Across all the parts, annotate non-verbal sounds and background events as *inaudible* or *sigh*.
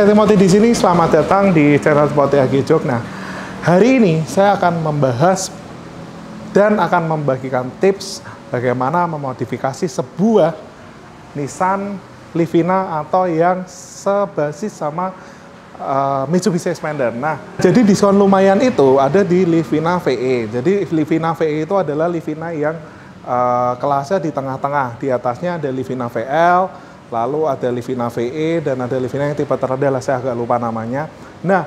saya Timothy di sini. Selamat datang di channel Timothy Agijok. Nah, hari ini saya akan membahas dan akan membagikan tips bagaimana memodifikasi sebuah Nissan Livina atau yang sebasis sama uh, Mitsubishi Xpander. Nah, jadi diskon lumayan itu ada di Livina VE. Jadi Livina VE itu adalah Livina yang uh, kelasnya di tengah-tengah. Di atasnya ada Livina VL, lalu ada Livina VE dan ada Livina yang tipe terendah lah saya agak lupa namanya. Nah,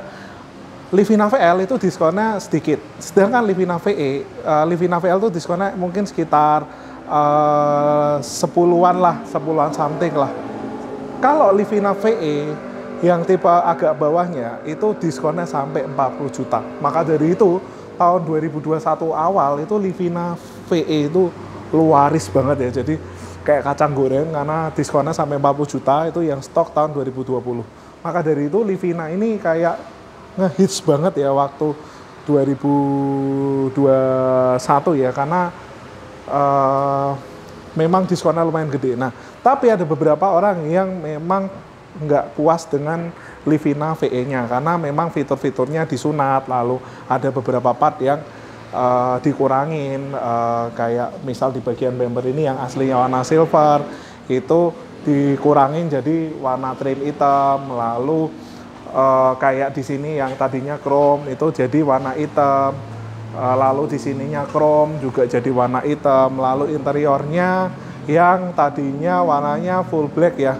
Livina VL itu diskonnya sedikit. Sedangkan Livina VE, uh, Livina VL itu diskonnya mungkin sekitar uh, sepuluhan lah, sepuluhan something lah. Kalau Livina VE yang tipe agak bawahnya itu diskonnya sampai 40 juta. Maka dari itu tahun 2021 awal itu Livina VE itu luaris banget ya. Jadi kayak kacang goreng karena diskonnya sampai 40 juta itu yang stok tahun 2020. Maka dari itu Livina ini kayak ngehits banget ya waktu 2021 ya karena uh, memang diskonnya lumayan gede. Nah, tapi ada beberapa orang yang memang nggak puas dengan Livina VE-nya karena memang fitur-fiturnya disunat lalu ada beberapa part yang uh, dikurangin uh, kayak misal di bagian bumper ini yang aslinya warna silver itu dikurangin jadi warna trim hitam lalu uh, kayak di sini yang tadinya chrome itu jadi warna hitam uh, lalu di sininya chrome juga jadi warna hitam lalu interiornya yang tadinya warnanya full black ya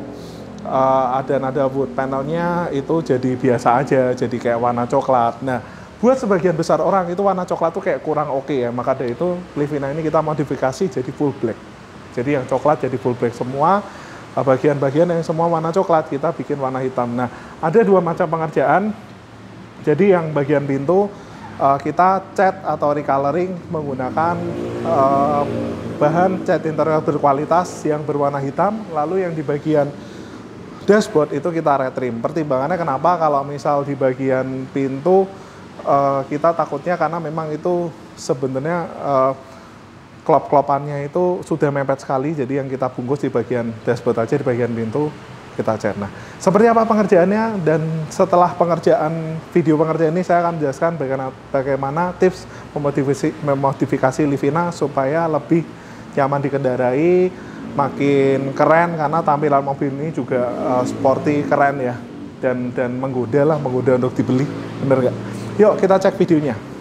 uh, ada nada wood panelnya itu jadi biasa aja jadi kayak warna coklat. Nah buat sebagian besar orang itu warna coklat tuh kayak kurang oke okay ya. Maka dari itu Livina ini kita modifikasi jadi full black. Jadi yang coklat jadi full black semua. Bagian-bagian yang semua warna coklat kita bikin warna hitam. Nah ada dua macam pengerjaan. Jadi yang bagian pintu uh, kita cat atau recoloring menggunakan uh, bahan cat interior berkualitas yang berwarna hitam. Lalu yang di bagian dashboard itu kita retrim. Pertimbangannya kenapa? Kalau misal di bagian pintu uh, kita takutnya karena memang itu sebenarnya uh, klop-klopannya itu sudah mepet sekali, jadi yang kita bungkus di bagian dashboard aja, di bagian pintu kita cat. Nah, seperti apa pengerjaannya dan setelah pengerjaan video pengerjaan ini saya akan menjelaskan bagaimana, bagaimana tips memodifikasi, memodifikasi Livina supaya lebih nyaman dikendarai, makin keren karena tampilan mobil ini juga uh, sporty, keren ya dan dan menggoda lah, menggoda untuk dibeli, bener nggak? Yuk kita cek videonya.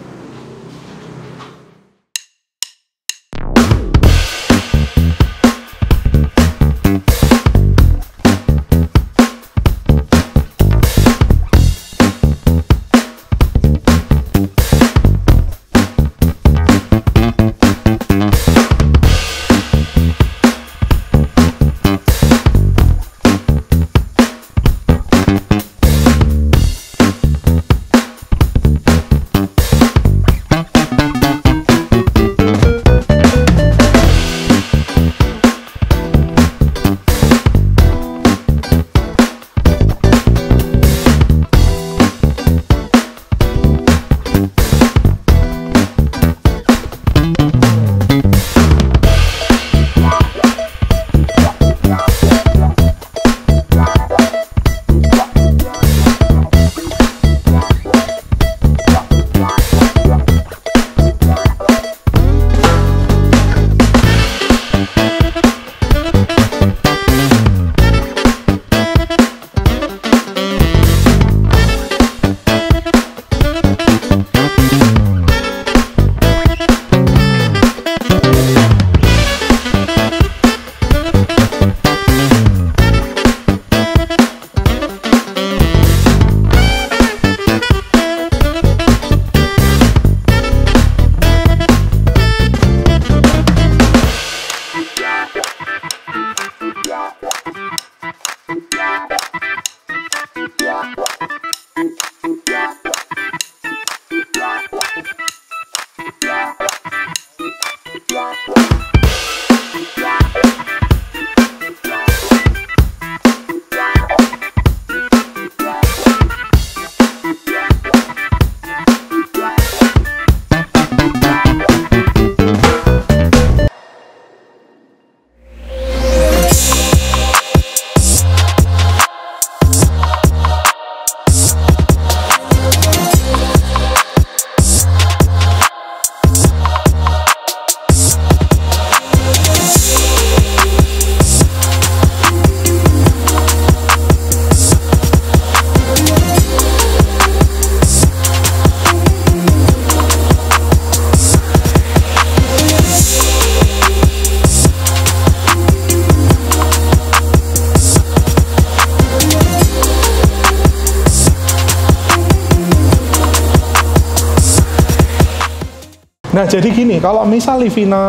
Nah, jadi gini, kalau misal Livina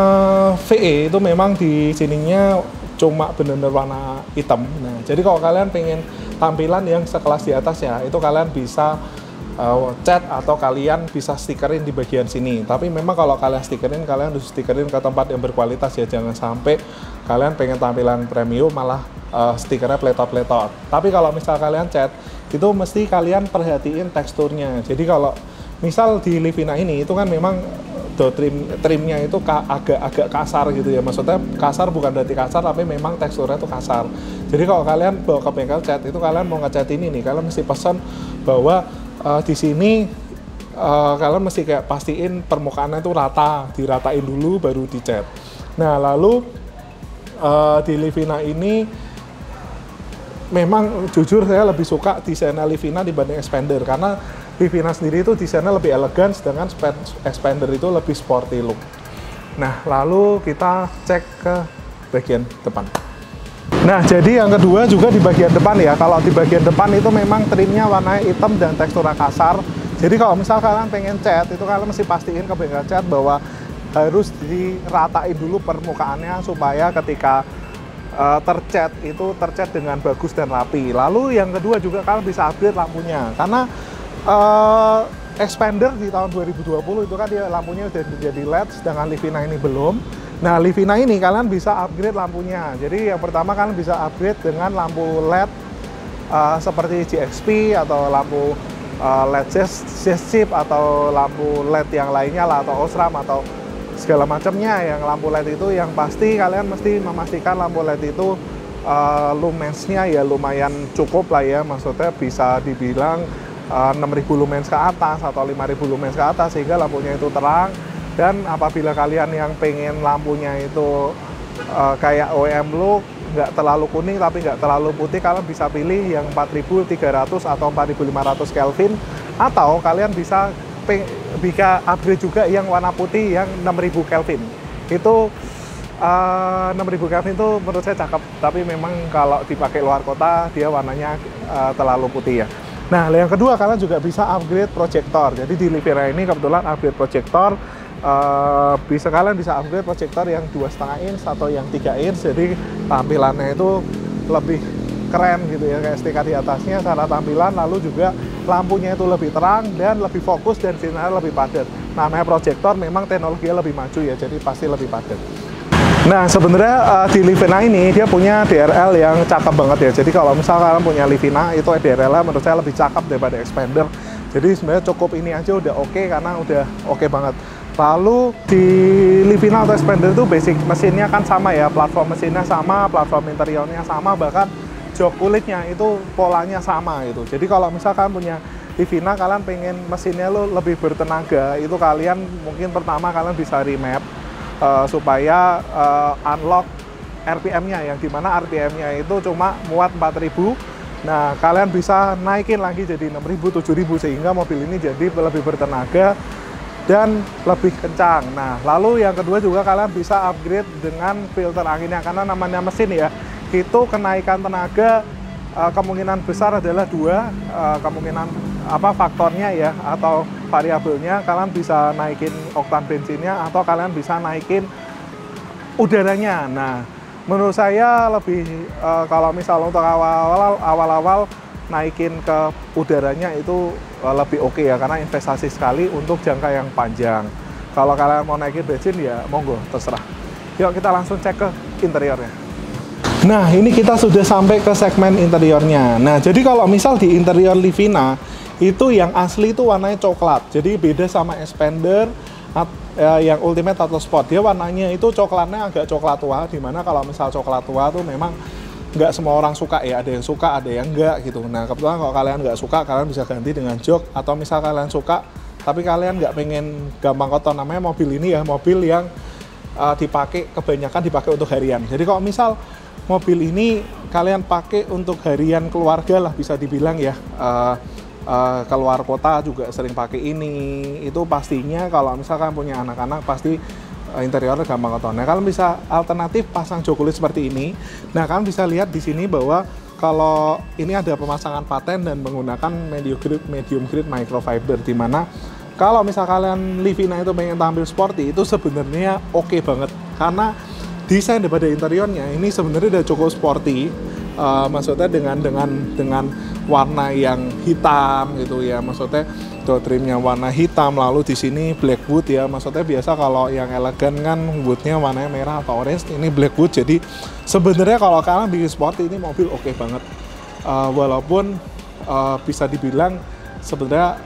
VE itu memang di sininya cuma benar-benar warna hitam. Nah, jadi kalau kalian pengen tampilan yang sekelas di atas ya, itu kalian bisa uh, cat atau kalian bisa stikerin di bagian sini. Tapi memang kalau kalian stikerin, kalian harus stikerin ke tempat yang berkualitas ya. Jangan sampai kalian pengen tampilan premium malah uh, stikernya pletot-pletot. Tapi kalau misal kalian cat, itu mesti kalian perhatiin teksturnya. Jadi kalau misal di Livina ini itu kan memang do trim trimnya itu agak-agak kasar gitu ya maksudnya kasar bukan berarti kasar tapi memang teksturnya itu kasar jadi kalau kalian bawa ke bengkel cat itu kalian mau ngecat ini nih kalian mesti pesan bahwa uh, di sini uh, kalian mesti kayak pastiin permukaannya itu rata, diratain dulu baru dicat. Nah lalu uh, di Livina ini memang jujur saya lebih suka desainnya Livina dibanding Expander karena Livina sendiri itu desainnya lebih elegan sedangkan Expander itu lebih sporty look. Nah lalu kita cek ke bagian depan. Nah, jadi yang kedua juga di bagian depan ya. Kalau di bagian depan itu memang trimnya warna hitam dan teksturnya kasar. Jadi kalau misal kalian pengen cat, itu kalian mesti pastiin ke bengkel cat bahwa harus diratain dulu permukaannya supaya ketika uh, tercat itu tercat dengan bagus dan rapi. Lalu yang kedua juga kalian bisa upgrade lampunya karena uh, expander di tahun 2020 itu kan dia lampunya udah menjadi LED sedangkan Livina ini belum. Nah, Livina ini kalian bisa upgrade lampunya. Jadi yang pertama kalian bisa upgrade dengan lampu LED uh, seperti GXP atau lampu uh, LED chip atau lampu LED yang lainnya lah atau Osram atau segala macamnya yang lampu LED itu yang pasti kalian mesti memastikan lampu LED itu uh, lumensnya ya lumayan cukup lah ya maksudnya bisa dibilang 6000 lumens ke atas atau 5000 lumens ke atas sehingga lampunya itu terang. Dan apabila kalian yang pengen lampunya itu uh, kayak OEM look nggak terlalu kuning tapi nggak terlalu putih kalian bisa pilih yang 4300 atau 4500 Kelvin. Atau kalian bisa bisa upgrade juga yang warna putih yang 6000 Kelvin. Itu uh, 6000 Kelvin itu menurut saya cakep. Tapi memang kalau dipakai luar kota dia warnanya uh, terlalu putih ya Nah, yang kedua kalian juga bisa upgrade proyektor. Jadi di Livera ini kebetulan upgrade proyektor uh, bisa kalian bisa upgrade proyektor yang dua setengah inch atau yang 3 inch. Jadi tampilannya itu lebih keren gitu ya kayak stiker di atasnya secara tampilan lalu juga lampunya itu lebih terang dan lebih fokus dan sinar lebih padat. Namanya proyektor memang teknologinya lebih maju ya jadi pasti lebih padat Nah sebenarnya uh, di Livina ini dia punya DRL yang cakep banget ya. Jadi kalau misal kalian punya Livina itu DRL menurut saya lebih cakep daripada Expander. Jadi sebenarnya cukup ini aja udah oke okay, karena udah oke okay banget. Lalu di Livina atau Expander itu basic mesinnya kan sama ya, platform mesinnya sama, platform interiornya sama, bahkan jok kulitnya itu polanya sama gitu. Jadi kalau misalkan punya Livina kalian pengen mesinnya lo lebih bertenaga, itu kalian mungkin pertama kalian bisa remap uh, supaya uh, unlock RPM-nya yang di mana RPM-nya itu cuma muat 4000 Nah, kalian bisa naikin lagi jadi 6000, 7000 sehingga mobil ini jadi lebih bertenaga dan lebih kencang. Nah, lalu yang kedua juga kalian bisa upgrade dengan filter anginnya karena namanya mesin ya, itu kenaikan tenaga uh, kemungkinan besar adalah dua kemungkinan apa faktornya ya atau variabelnya kalian bisa naikin oktan bensinnya atau kalian bisa naikin udaranya. Nah, menurut saya lebih uh, kalau misal untuk awal-awal naikin ke udaranya itu uh, lebih oke okay ya karena investasi sekali untuk jangka yang panjang. Kalau kalian mau naikin bensin ya monggo terserah. Yuk kita langsung cek ke interiornya. Nah ini kita sudah sampai ke segmen interiornya. Nah jadi kalau misal di interior Livina itu yang asli itu warnanya coklat. Jadi beda sama Expander yang Ultimate atau Sport. Dia warnanya itu coklatnya agak coklat tua. Di mana kalau misal coklat tua tuh memang nggak semua orang suka ya ada yang suka ada yang enggak gitu nah kebetulan kalau kalian nggak suka kalian bisa ganti dengan jok atau misal kalian suka tapi kalian nggak pengen gampang kotor namanya mobil ini ya mobil yang uh, dipakai kebanyakan dipakai untuk harian jadi kalau misal mobil ini kalian pakai untuk harian keluarga lah bisa dibilang ya uh, uh, keluar kota juga sering pakai ini itu pastinya kalau misalkan punya anak-anak pasti Eh, interiornya gampang kotor. Nah, kalian bisa alternatif pasang jok kulit seperti ini. Nah, kalian bisa lihat di sini bahwa kalau ini ada pemasangan paten dan menggunakan medium grade medium grade microfiber di mana kalau misal kalian Livina itu pengen tampil sporty itu sebenarnya oke okay banget karena desain daripada interiornya ini sebenarnya udah cukup sporty uh, maksudnya dengan dengan dengan warna yang hitam gitu ya. Maksudnya door trimnya warna hitam lalu di sini black wood ya. Maksudnya biasa kalau yang elegan kan woodnya warnanya merah atau orange ini black wood. Jadi sebenarnya kalau kalian bikin sporty ini mobil oke okay banget. Uh, walaupun uh, bisa dibilang sebenarnya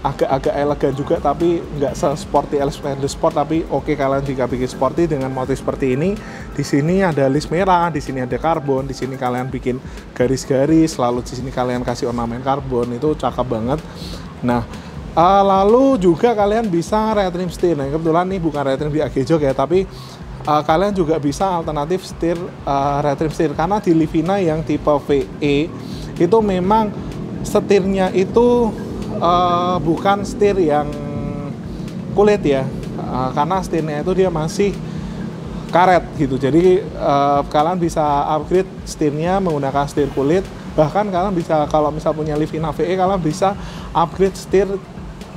agak-agak elegan juga tapi nggak se-sporty Elspender Sport tapi oke okay, kalian jika bikin sporty dengan motif seperti ini. Di sini ada list merah di sini ada karbon di sini kalian bikin garis-garis lalu di sini kalian kasih ornamen karbon itu cakep banget. Nah uh, lalu juga kalian bisa retrim setir nah kebetulan ini bukan retrim di AG Jog ya tapi uh, kalian juga bisa alternatif setir uh, retrim setir karena di Livina yang tipe VE itu memang setirnya itu uh, bukan setir yang kulit ya. Uh, karena setirnya itu dia masih karet gitu. Jadi uh, kalian bisa upgrade setirnya menggunakan setir kulit. Bahkan kalian bisa kalau misal punya Livina VE kalian bisa upgrade setir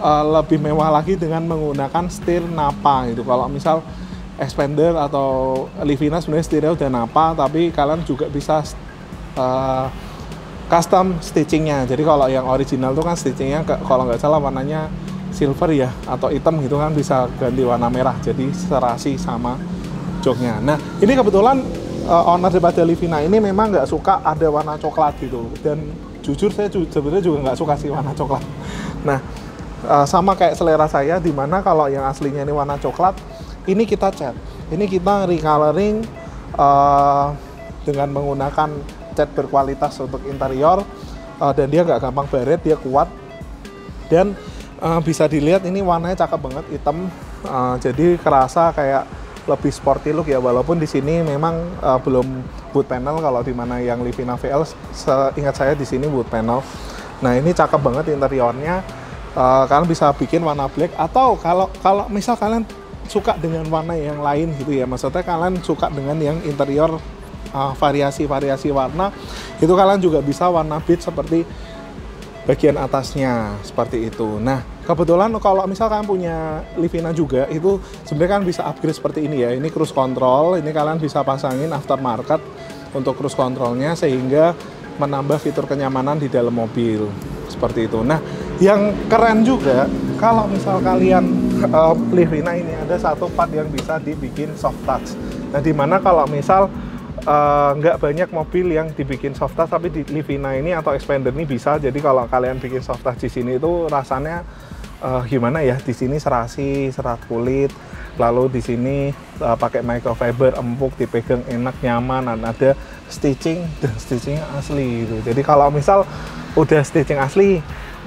uh, lebih mewah lagi dengan menggunakan setir napa gitu. Kalau misal expander atau Livina sebenarnya setirnya udah napa tapi kalian juga bisa uh, custom stitchingnya. Jadi kalau yang original tuh kan stitchingnya kalau nggak salah warnanya silver ya atau hitam gitu kan bisa ganti warna merah jadi serasi sama joknya. Nah ini kebetulan uh, owner daripada Livina ini memang nggak suka ada warna coklat gitu. Dan jujur saya ju sebenarnya juga nggak suka sih warna coklat. Nah uh, sama kayak selera saya di mana kalau yang aslinya ini warna coklat ini kita cat. Ini kita recoloring uh, dengan menggunakan cat berkualitas untuk interior uh, dan dia nggak gampang baret dia kuat. Dan uh, bisa dilihat ini warnanya cakep banget hitam. Uh, jadi kerasa kayak lebih sporty look ya walaupun di sini memang uh, belum wood panel kalau di mana yang Livina VL seingat saya di sini wood panel. Nah ini cakep banget interiornya. Uh, kalian bisa bikin warna black atau kalau kalau misal kalian suka dengan warna yang lain gitu ya. Maksudnya kalian suka dengan yang interior variasi-variasi uh, warna itu kalian juga bisa warna beat seperti bagian atasnya seperti itu. Nah, kebetulan kalau misal kalian punya Livina juga itu sebenarnya kan bisa upgrade seperti ini ya. Ini cruise control, ini kalian bisa pasangin aftermarket untuk cruise controlnya sehingga menambah fitur kenyamanan di dalam mobil seperti itu. Nah, yang keren juga kalau misal kalian uh, Livina ini ada satu part yang bisa dibikin soft touch. Nah, di mana kalau misal nggak uh, banyak mobil yang dibikin soft touch tapi di Livina ini atau Expander ini bisa. Jadi kalau kalian bikin soft touch di sini itu rasanya uh, gimana ya? Di sini serasi serat kulit lalu di sini uh, pakai microfiber empuk dipegang enak nyaman dan ada stitching. *laughs* Dan stitchingnya asli gitu jadi kalau misal udah stitching asli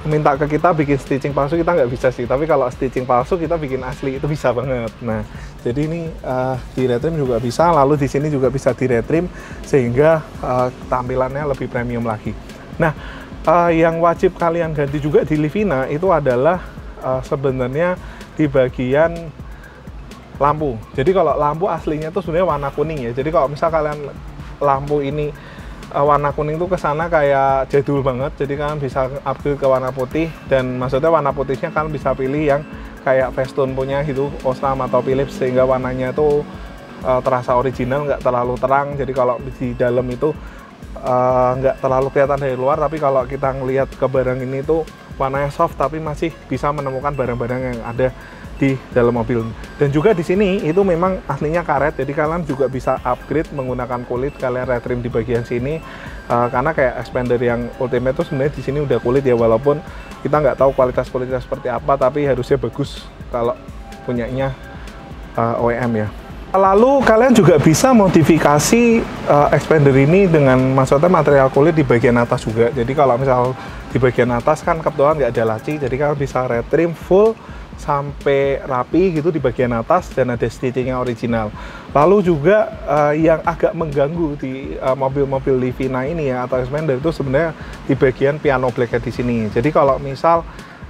minta ke kita bikin stitching palsu kita nggak bisa sih. Tapi kalau stitching palsu kita bikin asli itu bisa banget. Nah jadi ini uh, di retrim juga bisa lalu di sini juga bisa di retrim sehingga uh, tampilannya lebih premium lagi. Nah uh, yang wajib kalian ganti juga di Livina itu adalah uh, sebenarnya di bagian lampu. Jadi kalau lampu aslinya itu sebenarnya warna kuning ya. Jadi kalau misal kalian lampu ini uh, warna kuning tuh ke sana kayak jadul banget. Jadi kalian bisa upgrade ke warna putih. Dan maksudnya warna putihnya kalian bisa pilih yang kayak Festun punya gitu Osram atau Philips. Sehingga warnanya tuh uh, terasa original nggak terlalu terang. Jadi kalau di dalam itu uh, nggak terlalu kelihatan dari luar. Tapi kalau kita ngelihat ke barang ini tuh warnanya soft tapi masih bisa menemukan barang-barang yang ada di dalam mobil. Dan juga di sini itu memang aslinya karet, jadi kalian juga bisa upgrade menggunakan kulit kalian retrim di bagian sini. Uh, karena kayak expander yang ultimate itu sebenarnya di sini udah kulit ya, walaupun kita nggak tahu kualitas kulitnya seperti apa, tapi harusnya bagus kalau punyanya uh, OEM ya. Lalu kalian juga bisa modifikasi uh, expander ini dengan maksudnya material kulit di bagian atas juga. Jadi kalau misal di bagian atas kan kebetulan nggak ada laci, jadi kalian bisa retrim full sampai rapi gitu di bagian atas dan ada stitchingnya original. Lalu juga uh, yang agak mengganggu di uh, mobil-mobil Livina ini ya atau Expander itu sebenarnya di bagian piano black di sini. Jadi kalau misal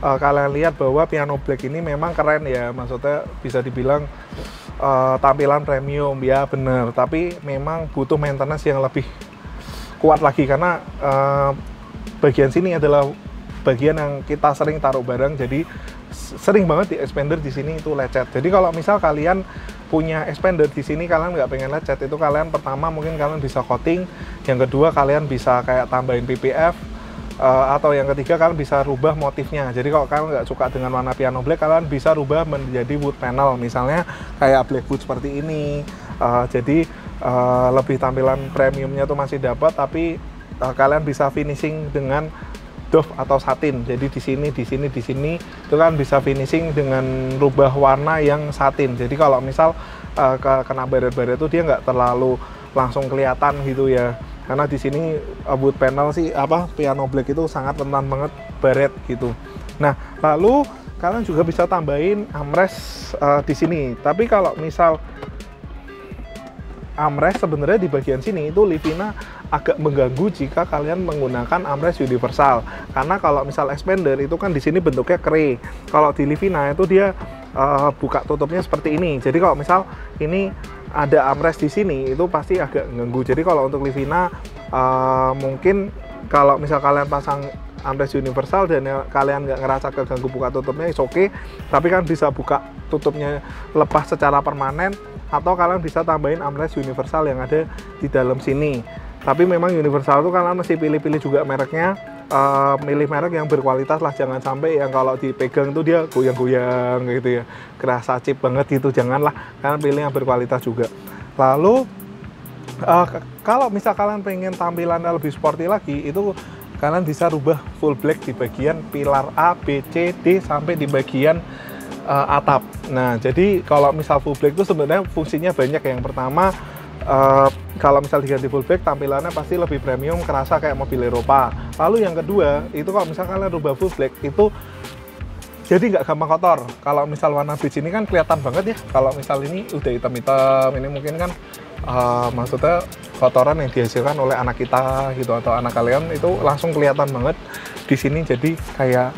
uh, kalian lihat bahwa piano black ini memang keren ya, maksudnya bisa dibilang uh, tampilan premium ya benar, tapi memang butuh maintenance yang lebih kuat lagi karena uh, bagian sini adalah bagian yang kita sering taruh barang jadi sering banget di expander di sini itu lecet. Jadi kalau misal kalian punya expander di sini kalian nggak pengen lecet itu kalian pertama mungkin kalian bisa coating yang kedua kalian bisa kayak tambahin PPF uh, atau yang ketiga kalian bisa rubah motifnya. Jadi kalau kalian nggak suka dengan warna piano black kalian bisa rubah menjadi wood panel misalnya kayak black wood seperti ini. Uh, jadi uh, lebih tampilan premiumnya tuh masih dapat tapi uh, kalian bisa finishing dengan doff atau satin. Jadi di sini, di sini, di sini itu kan bisa finishing dengan rubah warna yang satin. Jadi kalau misal uh, kena baret-baret itu dia nggak terlalu langsung kelihatan gitu ya. Karena di sini uh, wood panel sih apa piano black itu sangat rentan banget baret gitu. Nah, lalu kalian juga bisa tambahin armrest uh, di sini. Tapi kalau misal armrest sebenarnya di bagian sini itu Livina agak mengganggu jika kalian menggunakan armrest universal. Karena kalau misal expander itu kan di sini bentuknya kere kalau di Livina itu dia uh, buka tutupnya seperti ini. Jadi kalau misal ini ada armrest di sini itu pasti agak mengganggu. Jadi kalau untuk Livina uh, mungkin kalau misal kalian pasang armrest universal dan ya, kalian nggak ngerasa keganggu buka tutupnya is oke okay. tapi kan bisa buka tutupnya lepas secara permanen atau kalian bisa tambahin armrest universal yang ada di dalam sini. Tapi memang universal itu kalian mesti pilih-pilih juga mereknya. Uh, milih merek yang berkualitas lah jangan sampai yang kalau dipegang itu dia goyang-goyang gitu ya. Kerasa chip banget gitu janganlah. Kalian pilih yang berkualitas juga. Lalu uh, kalau misal kalian pengen tampilannya lebih sporty lagi itu kalian bisa rubah full black di bagian pilar A, B, C, D sampai di bagian uh, atap. Nah, jadi kalau misal full black itu sebenarnya fungsinya banyak. Yang pertama, uh, kalau misal diganti full black, tampilannya pasti lebih premium, kerasa kayak mobil Eropa. Lalu yang kedua, itu kalau misal kalian rubah full black, itu jadi nggak gampang kotor. Kalau misal warna beige ini kan kelihatan banget ya. Kalau misal ini udah hitam-hitam, ini mungkin kan uh, maksudnya kotoran yang dihasilkan oleh anak kita gitu atau anak kalian itu langsung kelihatan banget di sini. Jadi kayak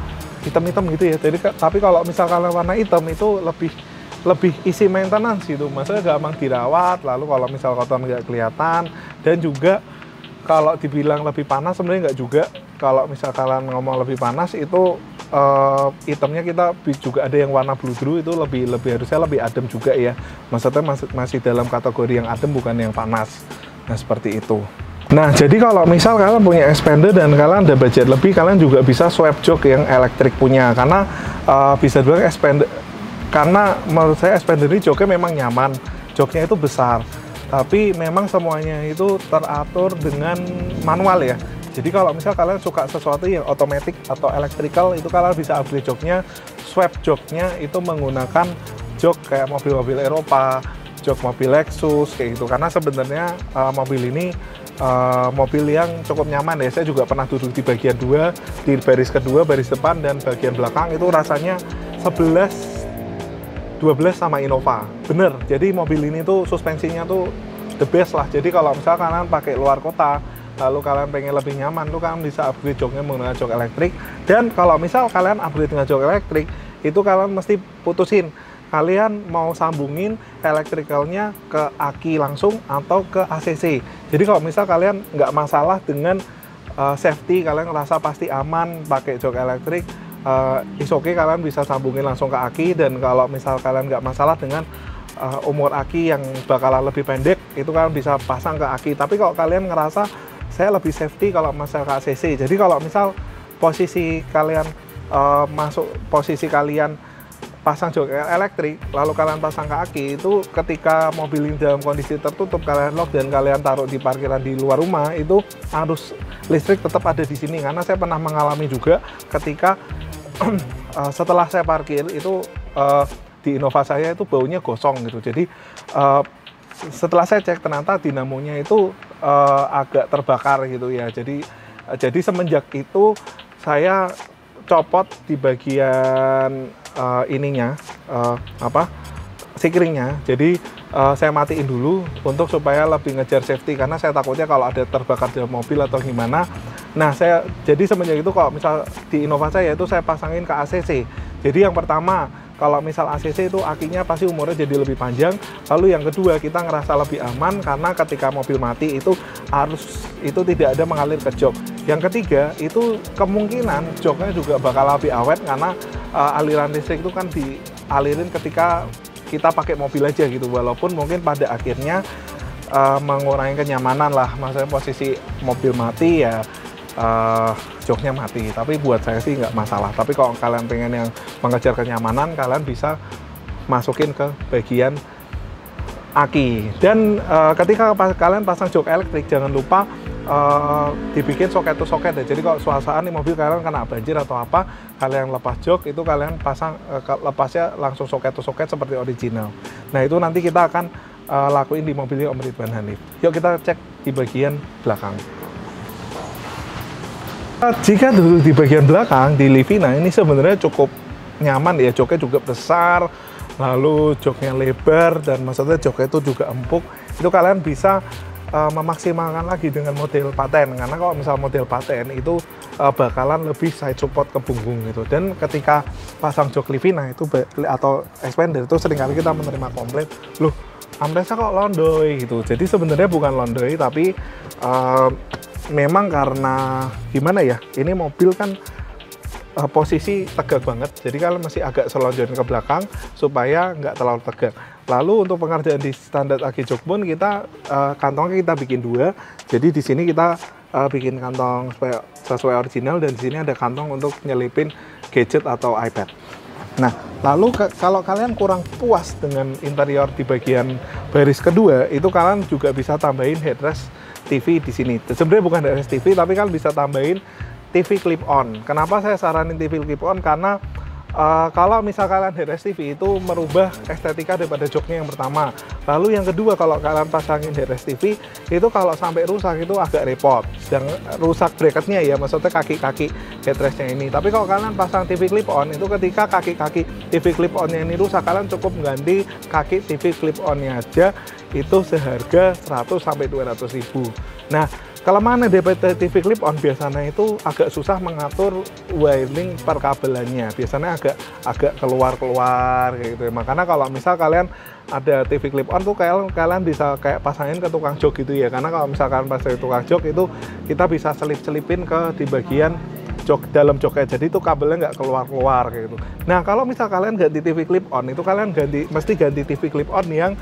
hitam-hitam gitu ya. Jadi tapi kalau misalkan warna hitam itu lebih lebih isi maintenance gitu. Maksudnya gampang dirawat. Lalu kalau misal kotor nggak kelihatan dan juga kalau dibilang lebih panas sebenarnya nggak juga. Kalau misal kalian ngomong lebih panas itu uh, hitamnya kita juga ada yang warna blue itu lebih lebih harusnya lebih adem juga ya. Maksudnya masih masih dalam kategori yang adem bukan yang panas. Nah seperti itu. Nah, jadi kalau misal kalian punya expander dan kalian ada budget lebih, kalian juga bisa swap jok yang elektrik punya. Karena uh, bisa juga expander, karena menurut saya expander ini joknya memang nyaman, joknya itu besar. Tapi memang semuanya itu teratur dengan manual ya. Jadi kalau misal kalian suka sesuatu yang otomatis atau electrical, itu kalian bisa upgrade joknya, swap joknya itu menggunakan jok kayak mobil-mobil Eropa, jok mobil Lexus kayak gitu. Karena sebenarnya uh, mobil ini uh, mobil yang cukup nyaman ya. Saya juga pernah duduk di bagian dua, di baris kedua, baris depan dan bagian belakang itu rasanya 11 12 sama Innova. Bener. Jadi mobil ini tuh suspensinya tuh the best lah. Jadi kalau misalkan kalian pakai luar kota, lalu kalian pengen lebih nyaman tuh kalian bisa upgrade joknya menggunakan jok elektrik. Dan kalau misal kalian upgrade dengan jok elektrik, itu kalian mesti putusin kalian mau sambungin elektrikalnya ke aki langsung atau ke ACC. Jadi kalau misal kalian nggak masalah dengan uh, safety, kalian ngerasa pasti aman pakai jok elektrik, uh, is okay kalian bisa sambungin langsung ke aki dan kalau misal kalian nggak masalah dengan uh, umur aki yang bakalan lebih pendek, itu kalian bisa pasang ke aki. Tapi kalau kalian ngerasa saya lebih safety kalau masalah ke ACC. Jadi kalau misal posisi kalian uh, masuk posisi kalian pasang jok elektrik lalu kalian pasang ke aki itu ketika mobil ini dalam kondisi tertutup kalian lock dan kalian taruh di parkiran di luar rumah itu arus listrik tetap ada di sini. Karena saya pernah mengalami juga ketika uh, *clears throat* setelah saya parkir itu uh, di Innova saya itu baunya gosong gitu. Jadi uh, setelah saya cek ternyata dinamonya itu uh, agak terbakar gitu ya. Jadi jadi semenjak itu saya copot di bagian uh, ininya uh, apa sikringnya jadi uh, saya matiin dulu untuk supaya lebih ngejar safety karena saya takutnya kalau ada terbakar di mobil atau gimana. Nah saya jadi semenjak itu kalau misal di Innova saya itu saya pasangin ke ACC jadi yang pertama kalau misal ACC itu akinya pasti umurnya jadi lebih panjang. Lalu yang kedua kita ngerasa lebih aman karena ketika mobil mati itu harus itu tidak ada mengalir ke jok. Yang ketiga itu kemungkinan joknya juga bakal lebih awet karena uh, aliran listrik itu kan dialirin ketika kita pakai mobil aja gitu. Walaupun mungkin pada akhirnya uh, mengurangi kenyamanan lah. Maksudnya posisi mobil mati ya uh, joknya mati. Tapi buat saya sih nggak masalah. Tapi kalau kalian pengen yang mengejar kenyamanan, kalian bisa masukin ke bagian aki. Dan uh, ketika kalian pasang jok elektrik, jangan lupa uh, dibikin soket to soket ya. Jadi kalau suasana nih mobil kalian kena banjir atau apa, kalian lepas jok itu kalian pasang uh, lepasnya langsung soket to soket seperti original. Nah itu nanti kita akan uh, lakuin di mobilnya Om Ridwan Hanif. Yuk kita cek di bagian belakang. Jika duduk di bagian belakang di Livina ini sebenarnya cukup nyaman ya, joknya juga besar, lalu joknya lebar dan maksudnya joknya itu juga empuk. Itu kalian bisa uh, memaksimalkan lagi dengan model paten karena kalau misal model paten itu uh, bakalan lebih side support ke punggung gitu. Dan ketika pasang jok Livina itu atau expander itu sering kali kita menerima komplain, loh ampresnya kok londoy gitu. Jadi sebenarnya bukan londoy tapi uh, memang karena gimana ya ini mobil kan uh, posisi tegak banget. Jadi kalau masih agak selonjoran ke belakang supaya nggak terlalu tegak. Lalu untuk pengerjaan di standar aki jok pun kita uh, kantongnya kita bikin dua. Jadi di sini kita uh, bikin kantong sesuai, sesuai original dan di sini ada kantong untuk nyelipin gadget atau iPad. Nah, lalu ke, kalau kalian kurang puas dengan interior di bagian baris kedua, itu kalian juga bisa tambahin headrest TV di sini. Sebenarnya bukan dari TV, tapi kan bisa tambahin TV clip on. Kenapa saya saranin TV clip on? Karena uh, kalau misal kalian headrest TV itu merubah estetika daripada joknya yang pertama. Lalu yang kedua kalau kalian pasangin headrest TV itu kalau sampai rusak itu agak repot. Yang rusak bracketnya ya maksudnya kaki-kaki headrestnya ini. Tapi kalau kalian pasang TV clip on itu ketika kaki-kaki TV clip onnya ini rusak kalian cukup mengganti kaki TV clip onnya aja itu seharga 100 sampai 200 ribu. Nah Kelemahan DPT TV clip on biasanya itu agak susah mengatur wiring per kabelannya. Biasanya agak agak keluar-keluar gitu. Makanya kalau misal kalian ada TV clip on tuh kalian kalian bisa kayak pasangin ke tukang jok gitu ya. Karena kalau misalkan pasang tukang jok itu kita bisa selip-selipin ke di bagian jok dalam joknya jadi itu kabelnya nggak keluar keluar gitu nah kalau misal kalian ganti TV clip on itu kalian ganti mesti ganti TV clip on yang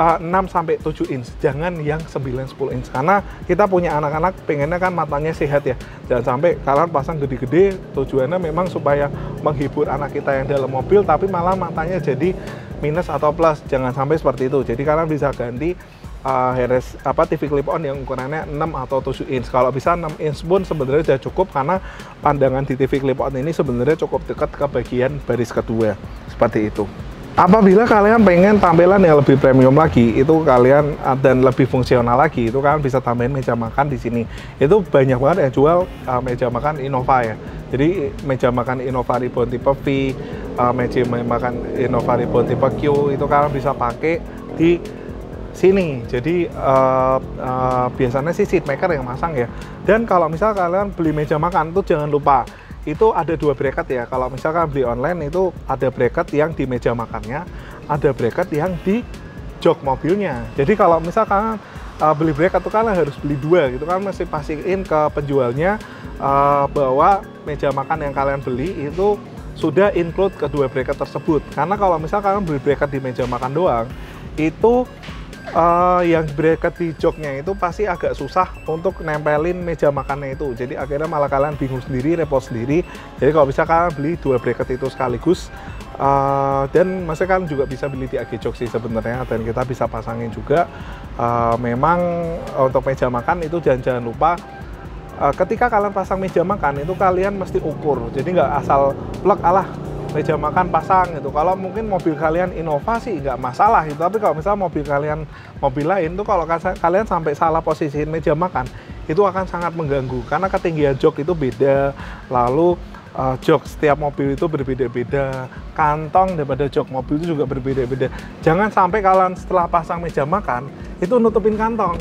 uh, 6 sampai 7 inch, jangan yang 9 10 inch karena kita punya anak-anak pengennya kan matanya sehat ya. Jangan sampai kalian pasang gede-gede tujuannya memang supaya menghibur anak kita yang dalam mobil tapi malah matanya jadi minus atau plus. Jangan sampai seperti itu. Jadi kalian bisa ganti uh, apa TV clip on yang ukurannya 6 atau 7 inch. Kalau bisa 6 inch pun sebenarnya sudah cukup karena pandangan di TV clip on ini sebenarnya cukup dekat ke bagian baris kedua. Seperti itu. Apabila kalian pengen tampilan yang lebih premium lagi, itu kalian ah, dan lebih fungsional lagi, itu kalian bisa tambahin meja makan di sini. Itu banyak banget yang jual uh, meja makan Innova ya. Jadi meja makan Innova Ribbon tipe V, uh, meja makan Innova Ribbon tipe Q itu kalian bisa pakai di sini. Jadi uh, uh, biasanya sih seat maker yang masang ya. Dan kalau misal kalian beli meja makan tuh jangan lupa itu ada dua bracket ya. Kalau misalkan beli online itu ada bracket yang di meja makannya, ada bracket yang di jok mobilnya. Jadi kalau misalkan uh, beli bracket itu kalian harus beli dua gitu kan mesti pastiin ke penjualnya uh, bahwa meja makan yang kalian beli itu sudah include kedua bracket tersebut. Karena kalau misalkan beli bracket di meja makan doang, itu uh, yang bracket di joknya itu pasti agak susah untuk nempelin meja makannya itu. Jadi akhirnya malah kalian bingung sendiri repot sendiri. Jadi kalau bisa kalian beli dua bracket itu sekaligus. Uh, dan masih kalian juga bisa beli di AG Jok sih sebenarnya dan kita bisa pasangin juga. Uh, memang untuk meja makan itu jangan jangan lupa ketika kalian pasang meja makan itu kalian mesti ukur. Jadi nggak asal plug alah meja makan pasang gitu. Kalau mungkin mobil kalian inovasi nggak masalah gitu. Tapi kalau misalnya mobil kalian mobil lain tuh kalau kalian sampai salah posisiin meja makan itu akan sangat mengganggu karena ketinggian jok itu beda. Lalu uh, jok setiap mobil itu berbeda-beda. Kantong daripada jok mobil itu juga berbeda-beda. Jangan sampai kalian setelah pasang meja makan itu nutupin kantong.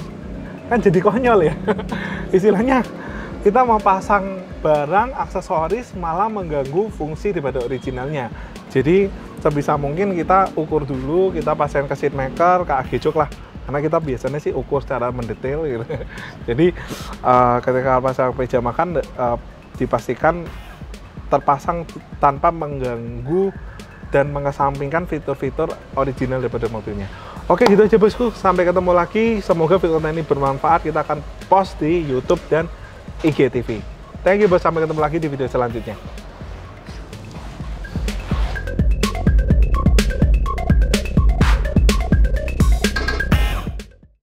Kan jadi konyol ya. *laughs* Istilahnya kita mau pasang barang aksesoris malah mengganggu fungsi daripada originalnya. Jadi sebisa mungkin kita ukur dulu, kita pasien ke seat maker, ke AG Jok lah. Karena kita biasanya sih ukur secara mendetail gitu. *laughs* Jadi uh, ketika pasang meja makan uh, dipastikan terpasang tanpa mengganggu dan mengesampingkan fitur-fitur original daripada mobilnya. Oke gitu aja bosku, sampai ketemu lagi. Semoga video ini bermanfaat. Kita akan post di YouTube dan IGTV. Thank you bos, sampai ketemu lagi di video selanjutnya.